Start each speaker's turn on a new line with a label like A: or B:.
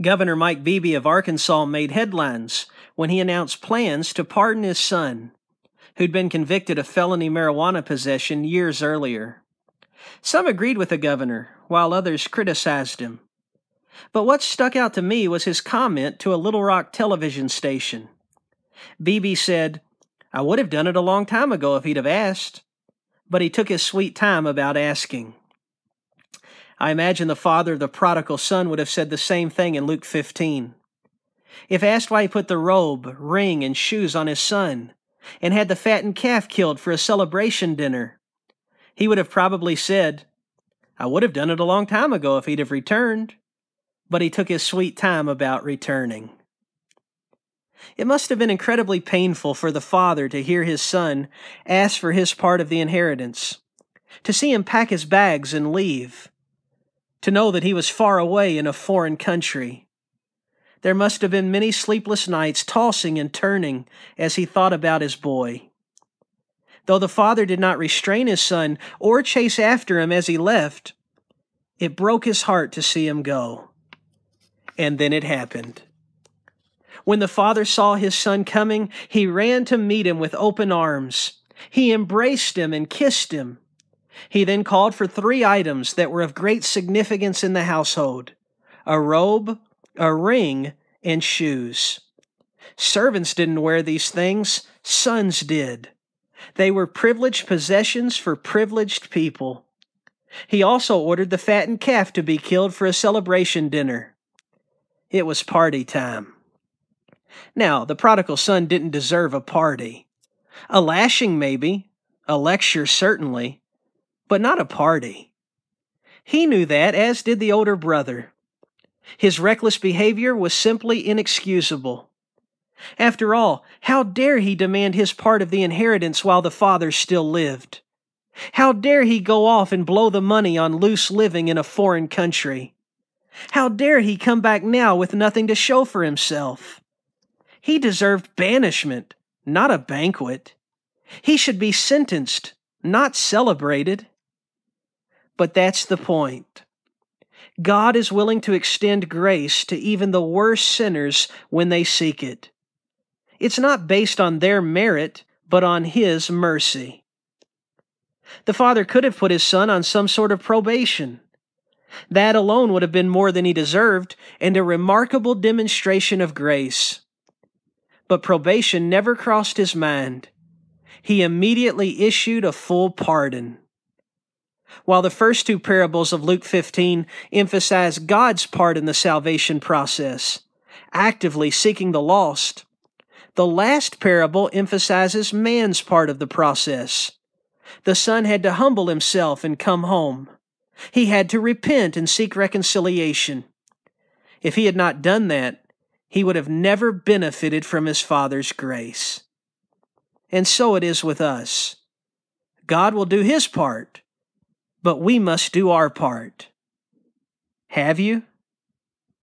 A: Governor Mike Beebe of Arkansas made headlines when he announced plans to pardon his son, who'd been convicted of felony marijuana possession years earlier. Some agreed with the governor, while others criticized him. But what stuck out to me was his comment to a Little Rock television station. Beebe said, I would have done it a long time ago if he'd have asked, but he took his sweet time about asking. I imagine the father of the prodigal son would have said the same thing in Luke 15. If asked why he put the robe, ring, and shoes on his son, and had the fattened calf killed for a celebration dinner, he would have probably said, I would have done it a long time ago if he'd have returned, but he took his sweet time about returning. It must have been incredibly painful for the father to hear his son ask for his part of the inheritance, to see him pack his bags and leave, to know that he was far away in a foreign country. There must have been many sleepless nights tossing and turning as he thought about his boy. Though the father did not restrain his son or chase after him as he left, it broke his heart to see him go. And then it happened. When the father saw his son coming, he ran to meet him with open arms. He embraced him and kissed him. He then called for three items that were of great significance in the household a robe, a ring, and shoes. Servants didn't wear these things, sons did. They were privileged possessions for privileged people. He also ordered the fattened calf to be killed for a celebration dinner. It was party time. Now, the prodigal son didn't deserve a party. A lashing, maybe, a lecture, certainly, but not a party. He knew that, as did the older brother. His reckless behavior was simply inexcusable. After all, how dare he demand his part of the inheritance while the father still lived? How dare he go off and blow the money on loose living in a foreign country? How dare he come back now with nothing to show for himself? He deserved banishment, not a banquet. He should be sentenced, not celebrated. But that's the point. God is willing to extend grace to even the worst sinners when they seek it. It's not based on their merit, but on His mercy. The father could have put his son on some sort of probation. That alone would have been more than he deserved and a remarkable demonstration of grace but probation never crossed his mind. He immediately issued a full pardon. While the first two parables of Luke 15 emphasize God's part in the salvation process, actively seeking the lost, the last parable emphasizes man's part of the process. The son had to humble himself and come home. He had to repent and seek reconciliation. If he had not done that, he would have never benefited from his Father's grace. And so it is with us. God will do his part, but we must do our part. Have you?